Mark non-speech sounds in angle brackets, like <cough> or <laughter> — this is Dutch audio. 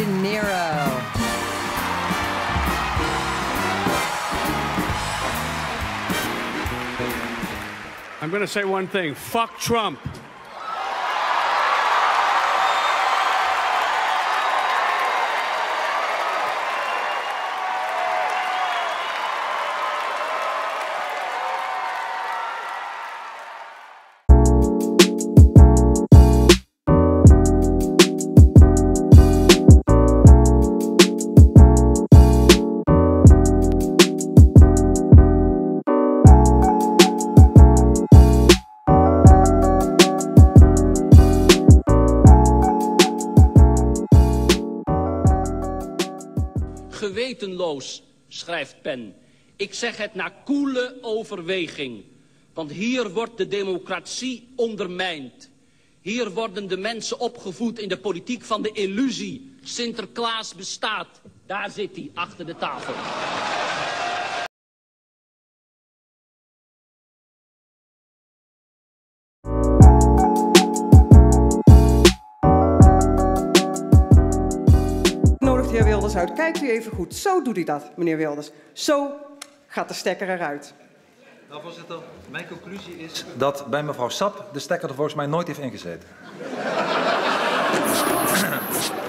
De Niro. I'm going to say one thing fuck Trump. Gewetenloos, schrijft Pen. Ik zeg het na koele overweging. Want hier wordt de democratie ondermijnd. Hier worden de mensen opgevoed in de politiek van de illusie. Sinterklaas bestaat. Daar zit hij, achter de tafel. Wilders uit. Kijkt u even goed. Zo doet hij dat, meneer Wilders. Zo gaat de stekker eruit. Nou, voorzitter, mijn conclusie is dat bij mevrouw Sap de stekker er volgens mij nooit heeft ingezeten. <clears throat>